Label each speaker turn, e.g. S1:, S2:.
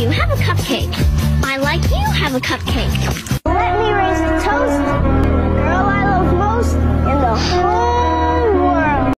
S1: you, have a cupcake. I like you, have a cupcake.
S2: Let me raise the toast, girl I love most in the whole